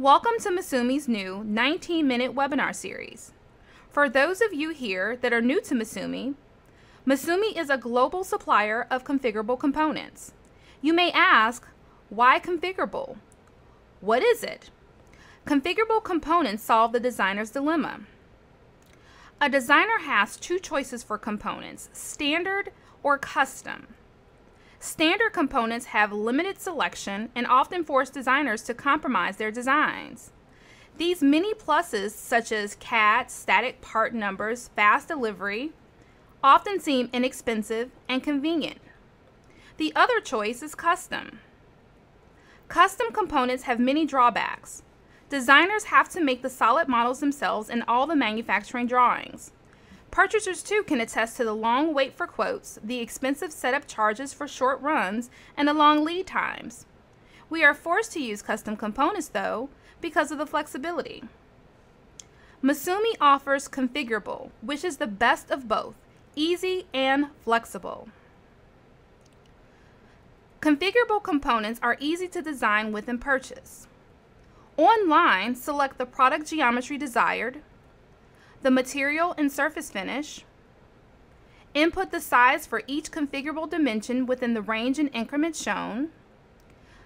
Welcome to Misumi's new 19 minute webinar series. For those of you here that are new to Misumi, Misumi is a global supplier of configurable components. You may ask, why configurable? What is it? Configurable components solve the designer's dilemma. A designer has two choices for components, standard or custom. Standard components have limited selection and often force designers to compromise their designs. These many pluses, such as CAD, static part numbers, fast delivery, often seem inexpensive and convenient. The other choice is custom. Custom components have many drawbacks. Designers have to make the solid models themselves in all the manufacturing drawings. Purchasers too can attest to the long wait for quotes, the expensive setup charges for short runs, and the long lead times. We are forced to use custom components though because of the flexibility. Misumi offers configurable, which is the best of both, easy and flexible. Configurable components are easy to design with and purchase. Online, select the product geometry desired, the material and surface finish, input the size for each configurable dimension within the range and increment shown,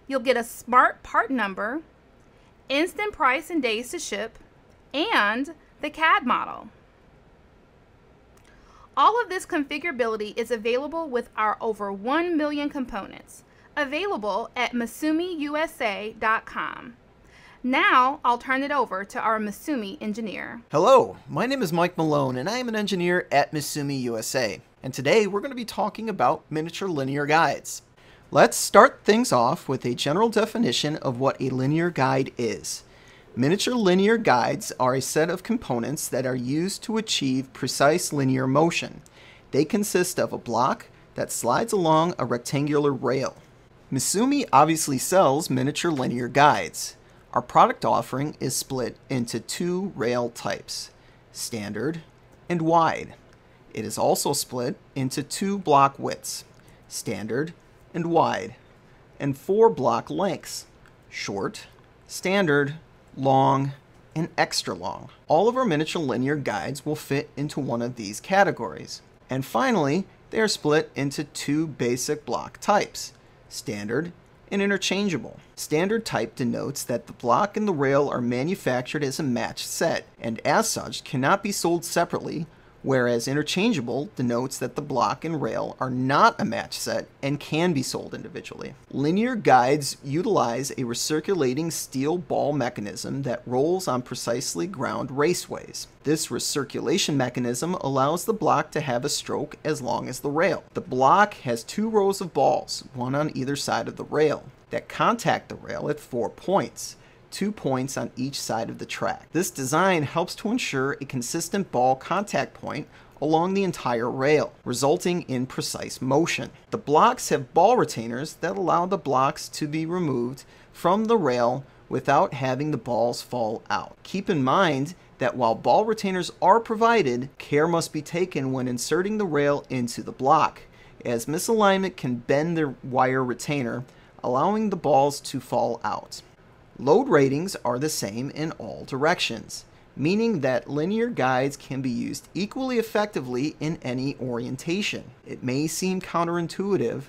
you'll get a smart part number, instant price and days to ship, and the CAD model. All of this configurability is available with our over 1 million components, available at misumiusa.com. Now, I'll turn it over to our Misumi engineer. Hello, my name is Mike Melone and I am an engineer at Misumi USA. And today we're going to be talking about miniature linear guides. Let's start things off with a general definition of what a linear guide is. Miniature linear guides are a set of components that are used to achieve precise linear motion. They consist of a block that slides along a rectangular rail. Misumi obviously sells miniature linear guides. Our product offering is split into two rail types, standard and wide. It is also split into two block widths, standard and wide, and four block lengths, short, standard, long, and extra long. All of our miniature linear guides will fit into one of these categories. And finally, they are split into two basic block types, standard and interchangeable. Standard type denotes that the block and the rail are manufactured as a matched set, and as such cannot be sold separately, whereas interchangeable denotes that the block and rail are not a match set and can be sold individually. Linear guides utilize a recirculating steel ball mechanism that rolls on precisely ground raceways. This recirculation mechanism allows the block to have a stroke as long as the rail. The block has two rows of balls, one on either side of the rail, that contact the rail at four points two points on each side of the track. This design helps to ensure a consistent ball contact point along the entire rail, resulting in precise motion. The blocks have ball retainers that allow the blocks to be removed from the rail without having the balls fall out. Keep in mind that while ball retainers are provided, care must be taken when inserting the rail into the block, as misalignment can bend the wire retainer, allowing the balls to fall out. Load ratings are the same in all directions, meaning that linear guides can be used equally effectively in any orientation. It may seem counterintuitive,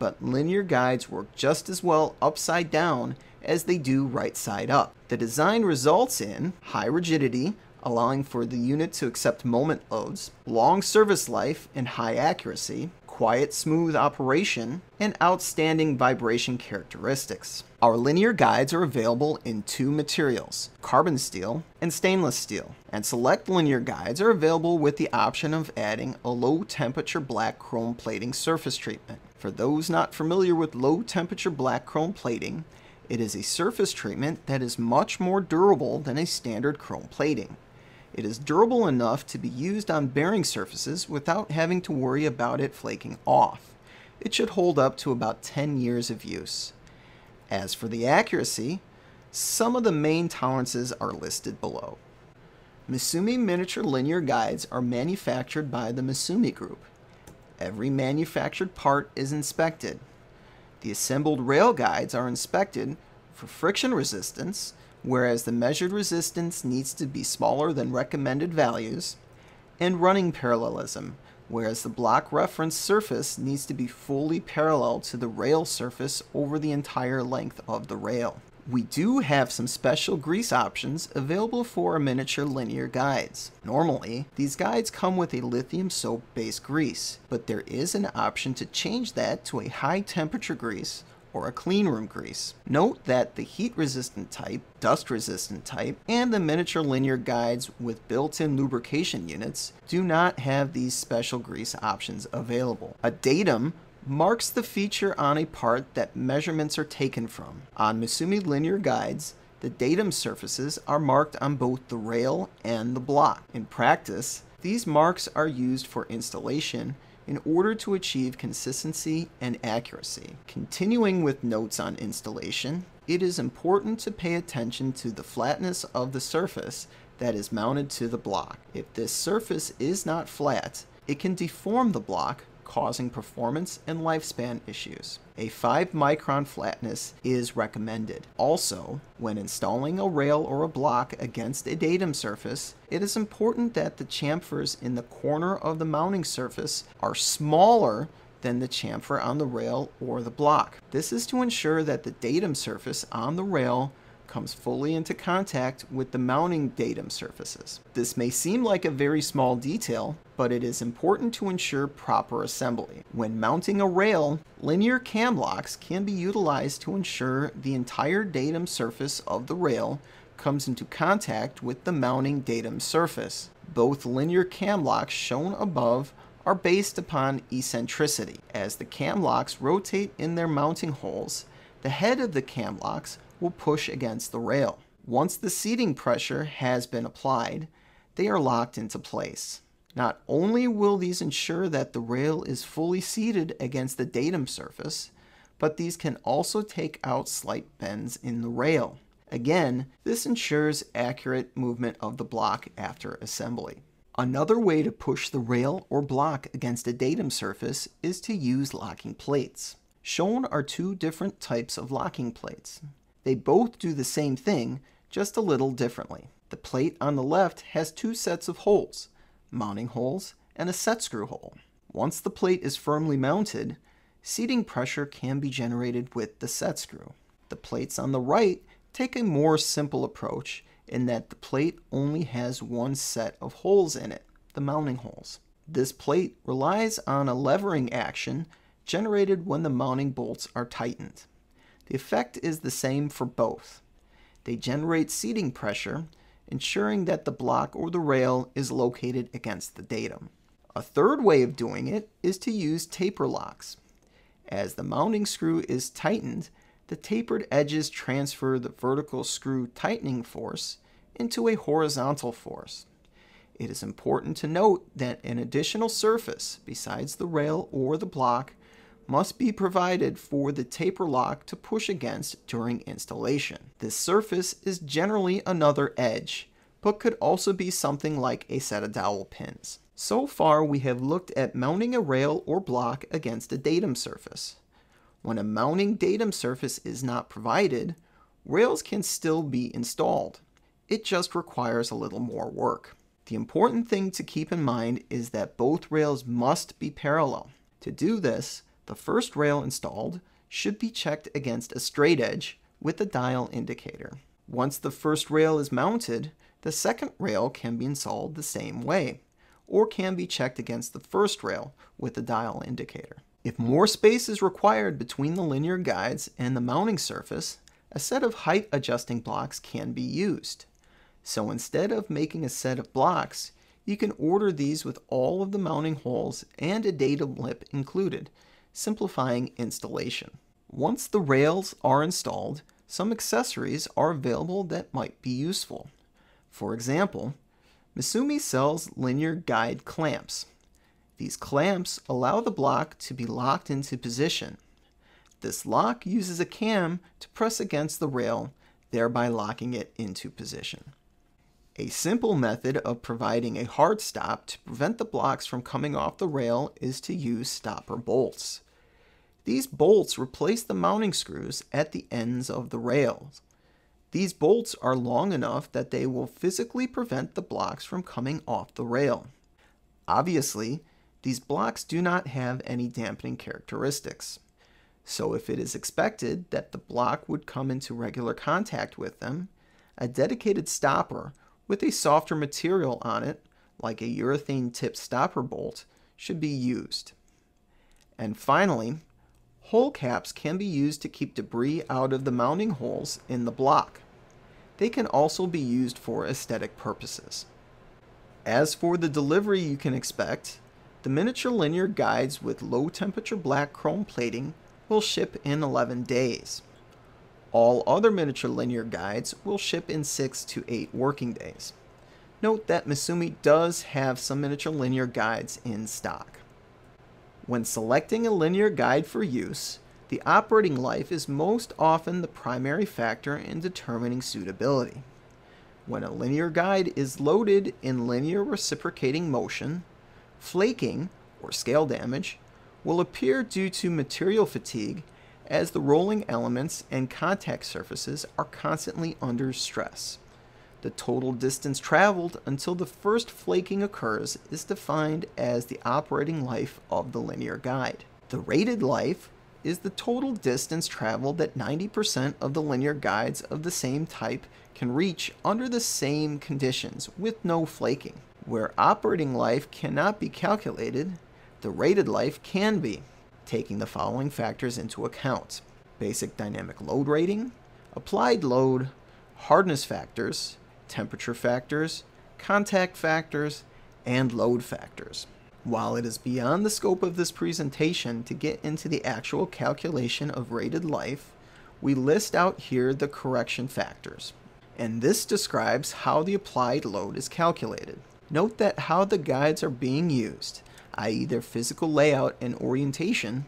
but linear guides work just as well upside down as they do right side up. The design results in high rigidity, allowing for the unit to accept moment loads, long service life, and high accuracy, quiet, smooth operation, and outstanding vibration characteristics. Our linear guides are available in two materials, carbon steel and stainless steel, and select linear guides are available with the option of adding a low temperature black chrome plating surface treatment. For those not familiar with low temperature black chrome plating, it is a surface treatment that is much more durable than a standard chrome plating. It is durable enough to be used on bearing surfaces without having to worry about it flaking off. It should hold up to about 10 years of use. As for the accuracy, some of the main tolerances are listed below. Misumi miniature linear guides are manufactured by the Misumi Group. Every manufactured part is inspected. The assembled rail guides are inspected for friction resistance, whereas the measured resistance needs to be smaller than recommended values, and running parallelism, whereas the block reference surface needs to be fully parallel to the rail surface over the entire length of the rail. We do have some special grease options available for our miniature linear guides. Normally, these guides come with a lithium soap based grease, but there is an option to change that to a high temperature grease or a clean room grease. Note that the heat resistant type, dust resistant type, and the miniature linear guides with built-in lubrication units do not have these special grease options available. A datum marks the feature on a part that measurements are taken from. On Misumi linear guides, the datum surfaces are marked on both the rail and the block. In practice, these marks are used for installation in order to achieve consistency and accuracy. Continuing with notes on installation, it is important to pay attention to the flatness of the surface that is mounted to the block. If this surface is not flat, it can deform the block causing performance and lifespan issues. A 5 micron flatness is recommended. Also, when installing a rail or a block against a datum surface, it is important that the chamfers in the corner of the mounting surface are smaller than the chamfer on the rail or the block. This is to ensure that the datum surface on the rail comes fully into contact with the mounting datum surfaces. This may seem like a very small detail, but it is important to ensure proper assembly. When mounting a rail, linear cam locks can be utilized to ensure the entire datum surface of the rail comes into contact with the mounting datum surface. Both linear cam locks shown above are based upon eccentricity. As the cam locks rotate in their mounting holes, the head of the cam locks will push against the rail. Once the seating pressure has been applied, they are locked into place. Not only will these ensure that the rail is fully seated against the datum surface, but these can also take out slight bends in the rail. Again, this ensures accurate movement of the block after assembly. Another way to push the rail or block against a datum surface is to use locking plates. Shown are two different types of locking plates. They both do the same thing, just a little differently. The plate on the left has two sets of holes, mounting holes and a set screw hole. Once the plate is firmly mounted, seating pressure can be generated with the set screw. The plates on the right take a more simple approach in that the plate only has one set of holes in it, the mounting holes. This plate relies on a levering action generated when the mounting bolts are tightened. The effect is the same for both. They generate seating pressure, ensuring that the block or the rail is located against the datum. A third way of doing it is to use taper locks. As the mounting screw is tightened, the tapered edges transfer the vertical screw tightening force into a horizontal force. It is important to note that an additional surface besides the rail or the block must be provided for the taper lock to push against during installation. This surface is generally another edge, but could also be something like a set of dowel pins. So far, we have looked at mounting a rail or block against a datum surface. When a mounting datum surface is not provided, rails can still be installed. It just requires a little more work. The important thing to keep in mind is that both rails must be parallel. To do this, the first rail installed should be checked against a straight edge with a dial indicator. Once the first rail is mounted, the second rail can be installed the same way, or can be checked against the first rail with a dial indicator. If more space is required between the linear guides and the mounting surface, a set of height adjusting blocks can be used. So instead of making a set of blocks, you can order these with all of the mounting holes and a datum lip included, simplifying installation. Once the rails are installed, some accessories are available that might be useful. For example, Misumi sells linear guide clamps. These clamps allow the block to be locked into position. This lock uses a cam to press against the rail, thereby locking it into position. A simple method of providing a hard stop to prevent the blocks from coming off the rail is to use stopper bolts. These bolts replace the mounting screws at the ends of the rails. These bolts are long enough that they will physically prevent the blocks from coming off the rail. Obviously, these blocks do not have any dampening characteristics. So if it is expected that the block would come into regular contact with them, a dedicated stopper with a softer material on it, like a urethane tip stopper bolt, should be used. And finally, hole caps can be used to keep debris out of the mounting holes in the block. They can also be used for aesthetic purposes. As for the delivery you can expect, the miniature linear guides with low temperature black chrome plating will ship in 11 days. All other miniature linear guides will ship in 6 to 8 working days. Note that Misumi does have some miniature linear guides in stock. When selecting a linear guide for use, the operating life is most often the primary factor in determining suitability. When a linear guide is loaded in linear reciprocating motion, flaking, or scale damage, will appear due to material fatigue as the rolling elements and contact surfaces are constantly under stress. The total distance traveled until the first flaking occurs is defined as the operating life of the linear guide. The rated life is the total distance traveled that 90% of the linear guides of the same type can reach under the same conditions with no flaking. Where operating life cannot be calculated, the rated life can be, taking the following factors into account basic dynamic load rating, applied load, hardness factors, temperature factors, contact factors, and load factors. While it is beyond the scope of this presentation to get into the actual calculation of rated life, we list out here the correction factors. And this describes how the applied load is calculated. Note that how the guides are being used, i.e. their physical layout and orientation,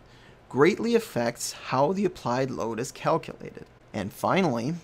greatly affects how the applied load is calculated. And finally,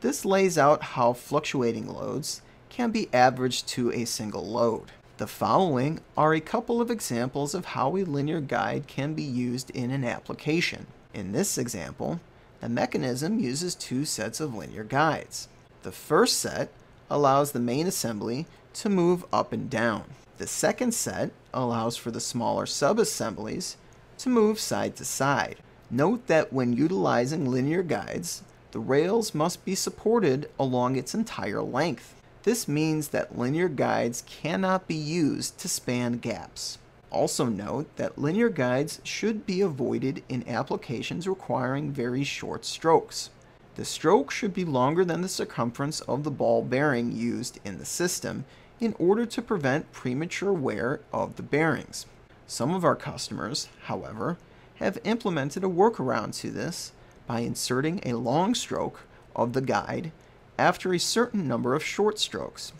this lays out how fluctuating loads can be averaged to a single load. The following are a couple of examples of how a linear guide can be used in an application. In this example, the mechanism uses two sets of linear guides. The first set allows the main assembly to move up and down. The second set allows for the smaller sub-assemblies to move side to side. Note that when utilizing linear guides, the rails must be supported along its entire length. This means that linear guides cannot be used to span gaps. Also note that linear guides should be avoided in applications requiring very short strokes. The stroke should be longer than the circumference of the ball bearing used in the system in order to prevent premature wear of the bearings. Some of our customers, however, have implemented a workaround to this by inserting a long stroke of the guide after a certain number of short strokes.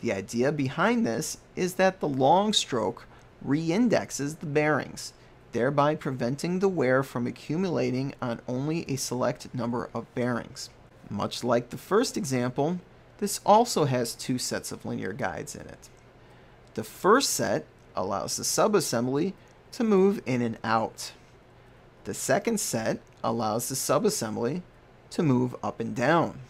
The idea behind this is that the long stroke re-indexes the bearings, thereby preventing the wear from accumulating on only a select number of bearings. Much like the first example, this also has two sets of linear guides in it. The first set allows the subassembly to move in and out. The second set allows the subassembly to move up and down.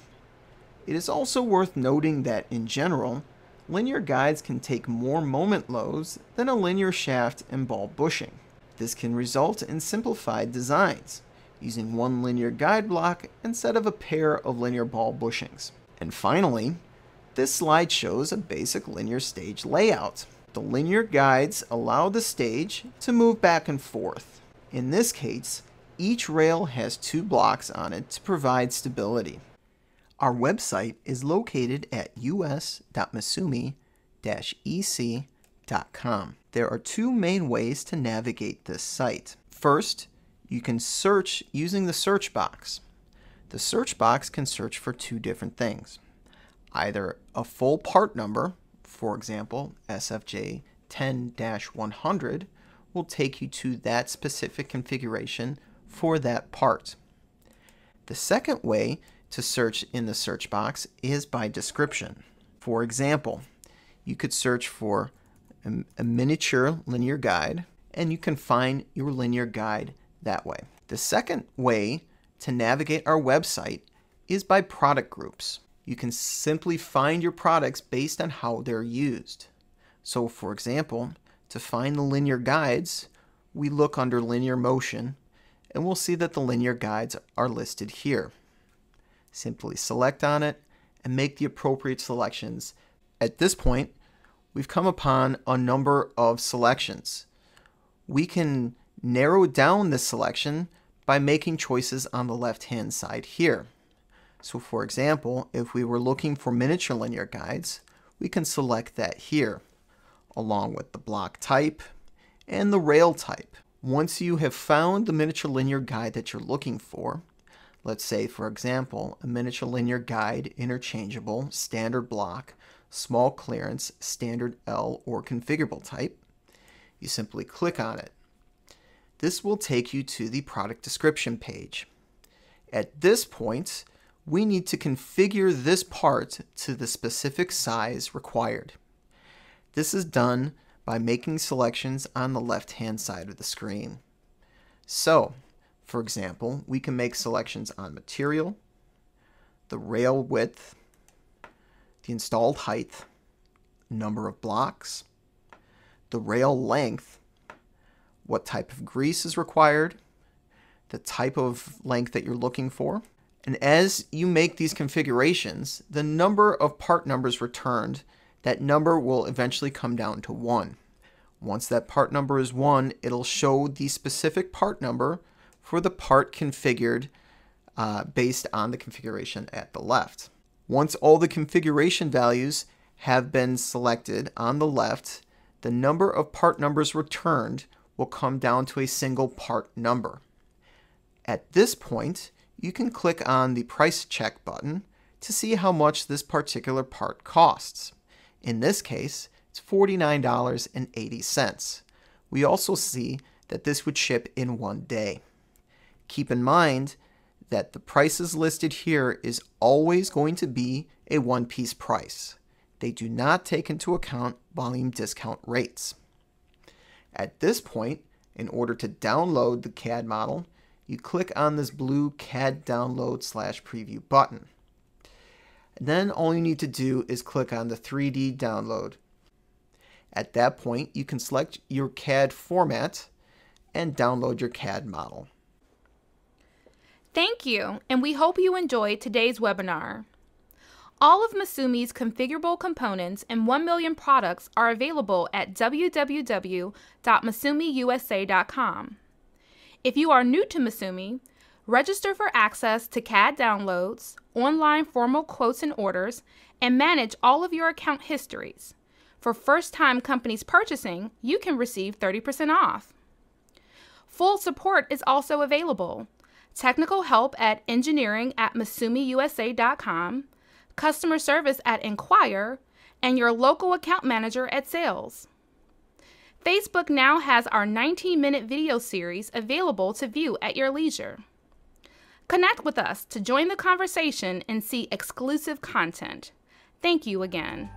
It is also worth noting that in general, linear guides can take more moment loads than a linear shaft and ball bushing. This can result in simplified designs, using one linear guide block instead of a pair of linear ball bushings. And finally, this slide shows a basic linear stage layout. The linear guides allow the stage to move back and forth. In this case, each rail has two blocks on it to provide stability. Our website is located at us.misumi-ec.com. There are two main ways to navigate this site. First, you can search using the search box. The search box can search for two different things. Either a full part number, for example, SFJ 10-100, will take you to that specific configuration for that part. The second way to search in the search box is by description. For example, you could search for a, a, miniature linear guide and you can find your linear guide that way. The second way to navigate our website is by product groups. You can simply find your products based on how they're used. So, for example, to find the linear guides, we look under linear motion and we'll see that the linear guides are listed here. Simply select on it and make the appropriate selections. At this point, we've come upon a number of selections. We can narrow down this selection by making choices on the left-hand side here. So for example, if we were looking for miniature linear guides, we can select that here, along with the block type and the rail type. Once you have found the miniature linear guide that you're looking for, let's say for example, a miniature linear guide, interchangeable, standard block, small clearance, standard L, or configurable type, you simply click on it. This will take you to the product description page. At this point, we need to configure this part to the specific size required. This is done by making selections on the left-hand side of the screen. So, for example, we can make selections on material, the rail width, the installed height, number of blocks, the rail length, what type of grease is required, the type of length that you're looking for. And as you make these configurations, the number of part numbers returned, that number will eventually come down to 1. Once that part number is 1, it'll show the specific part number for the part configured uh, based on the configuration at the left. Once all the configuration values have been selected on the left, the number of part numbers returned will come down to a single part number. At this point, you can click on the price check button to see how much this particular part costs. In this case, it's $49.80. We also see that this would ship in one day. Keep in mind that the prices listed here is always going to be a one-piece price. They do not take into account volume discount rates. At this point, in order to download the CAD model, you click on this blue CAD download slash preview button. And then all you need to do is click on the 3D download. At that point, you can select your CAD format and download your CAD model. Thank you, and we hope you enjoyed today's webinar. All of Misumi's configurable components and 1 million products are available at www.misumiusa.com. If you are new to Misumi, register for access to CAD downloads, online formal quotes and orders, and manage all of your account histories. For first time companies purchasing, you can receive 30% off. Full support is also available technical help at engineering at misumiusa.com, customer service at Inquire, and your local account manager at sales. Facebook now has our 19 minute video series available to view at your leisure. Connect with us to join the conversation and see exclusive content. Thank you again.